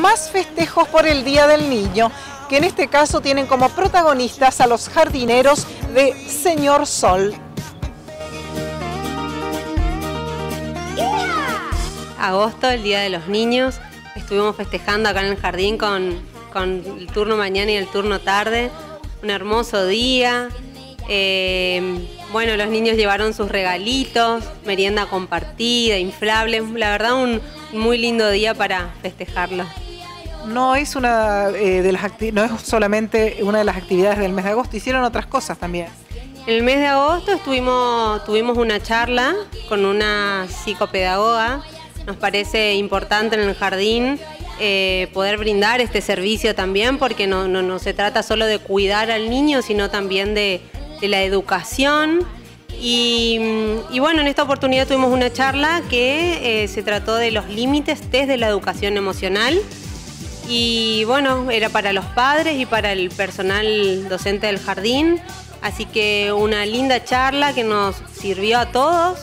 más festejos por el Día del Niño, que en este caso tienen como protagonistas a los jardineros de Señor Sol. Agosto, el Día de los Niños, estuvimos festejando acá en el jardín con, con el turno mañana y el turno tarde. Un hermoso día. Eh, bueno, los niños llevaron sus regalitos, merienda compartida, inflables. La verdad, un muy lindo día para festejarlo. No es una eh, de las no es solamente una de las actividades del mes de agosto, hicieron otras cosas también. En el mes de agosto tuvimos una charla con una psicopedagoga. Nos parece importante en el jardín eh, poder brindar este servicio también, porque no, no, se trata solo de cuidar al niño, sino también de, la educación. Y, bueno, en esta oportunidad tuvimos una charla que eh, se trató de los límites desde la educación emocional. Y bueno, era para los padres y para el personal docente del jardín. Así que una linda charla que nos sirvió a todos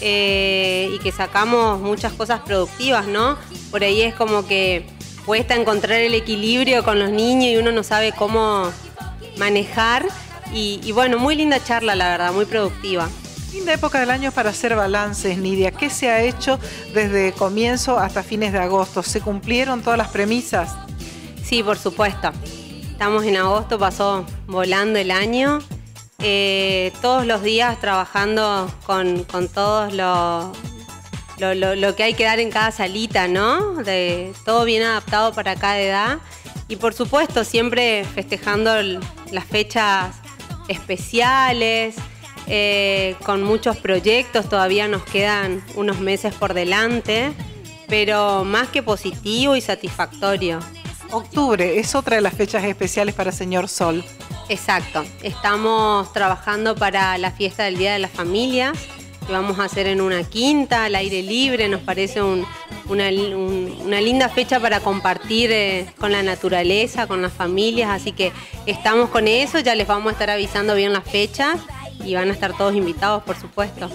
eh, y que sacamos muchas cosas productivas, ¿no? Por ahí es como que cuesta encontrar el equilibrio con los niños y uno no sabe cómo manejar. Y, bueno, muy linda charla, la verdad, muy productiva. Linda época del año para hacer balances, Nidia. ¿Qué se ha hecho desde comienzo hasta fines de agosto? ¿Se cumplieron todas las premisas? Sí, por supuesto. Estamos en agosto, pasó volando el año. Eh, todos los días trabajando con, con todos los lo, que hay que dar en cada salita, ¿no? De, todo bien adaptado para cada edad. Y por supuesto, siempre festejando las fechas especiales, eh, con muchos proyectos, todavía nos quedan unos meses por delante, pero más que positivo y satisfactorio. Octubre es otra de las fechas especiales para Señor Sol. Exacto, estamos trabajando para la fiesta del Día de las Familias que vamos a hacer en una quinta, al aire libre, nos parece una, linda fecha para compartir eh, con la naturaleza, con las familias, así que estamos con eso, ya les vamos a estar avisando bien las fechas y van a estar todos invitados, por supuesto.